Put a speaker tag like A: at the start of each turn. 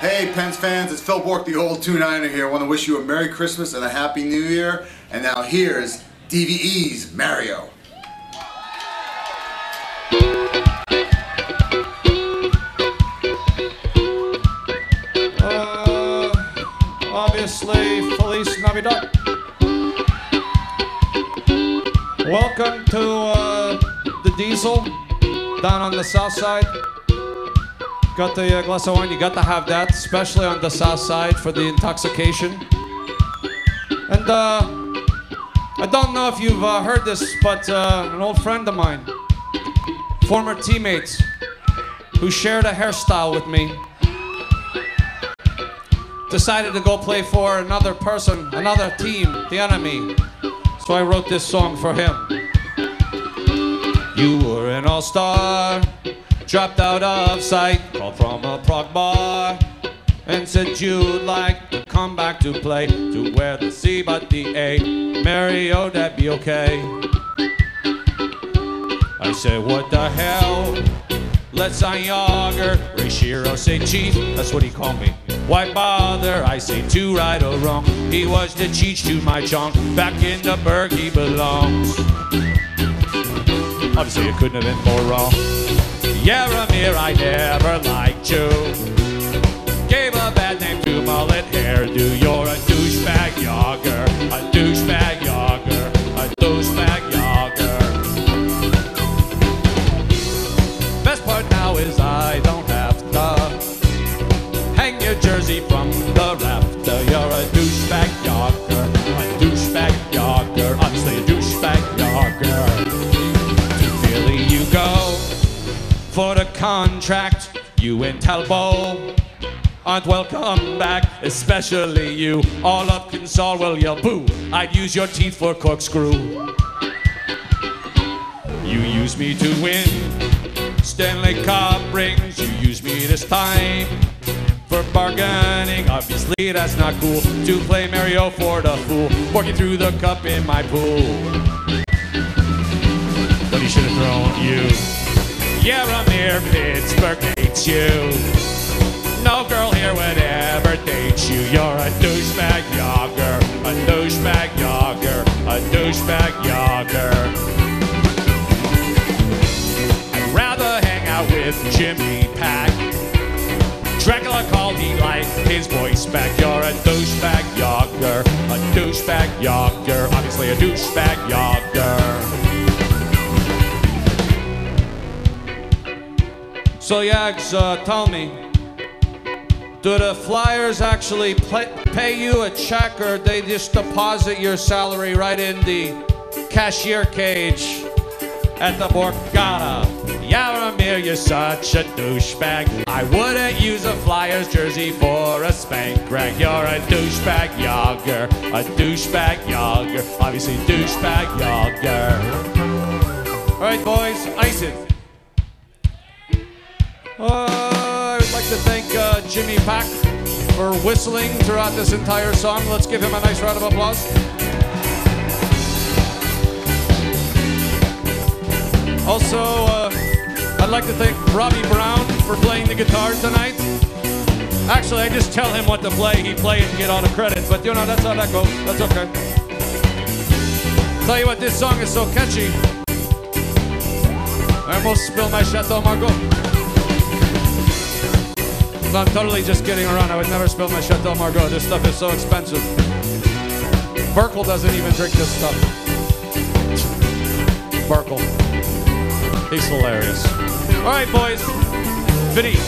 A: Hey, Pens fans, it's Phil Bourque, the old 2-9er here. I want to wish you a Merry Christmas and a Happy New Year. And now here's DVE's Mario.
B: Uh, obviously, Feliz Navidad. Welcome to uh, the Diesel down on the south side. Got the uh, glass of wine, you got to have that, especially on the south side for the intoxication. And uh, I don't know if you've uh, heard this, but uh, an old friend of mine, former teammates, who shared a hairstyle with me, decided to go play for another person, another team, the enemy. So I wrote this song for him. You were an all star, dropped out of sight, called from a prog bar, and said you'd like to come back to play, to wear the C but the A. Mario, oh, that be okay. I said, what the hell? Let's sign Jagr. Rashiro say chief, that's what he called me. Why bother? I say two right or wrong. He was the cheech to my Chong. Back in the burg he belongs. Obviously it couldn't have been more wrong. Jaromir, I never liked you. Gave a bad name to mullet hairdo. You're a douchebag contract. You and Talbot aren't welcome back, especially you. All up Consol will yell boo. I'd use your teeth for corkscrew. You use me to win Stanley Cup rings. You use me this time for bargaining. Obviously, that's not cool to play Mario for the fool, working through the cup in my pool. But he should have thrown you. Jaromir, Pittsburgh hates you. No girl here would ever date you. You're a douchebag Jagr, a douchebag Jagr, a douchebag Jagr. I'd rather hang out with Jimmy Pack. Dracula called he liked his voice back. You're a douchebag Jagr, a douchebag Jagr, obviously a douchebag Jagr. So Yags, uh, tell me, do the Flyers actually pay, you a check or they just deposit your salary right in the cashier cage at the Borgata? Jaromir, you're such a douchebag. I wouldn't use a Flyers jersey for a spank rag. You're a douchebag Jagr, a douchebag Jagr, obviously douchebag Jagr. All right, boys, ice it. Uh, I would like to thank uh, Jimmy Pack for whistling throughout this entire song. Let's give him a nice round of applause. Also, uh, I'd like to thank Robbie Brown for playing the guitar tonight. Actually, I just tell him what to play, he play it and get all the credit. But you know, that's how that goes. That's okay. Tell you what, this song is so catchy. I almost spilled my Chateau Margaux. I'm totally just kidding around. I would never spill my Chateau Margaux. This stuff is so expensive. Burkle doesn't even drink this stuff. Burkle. He's hilarious. All right, boys. Vinny.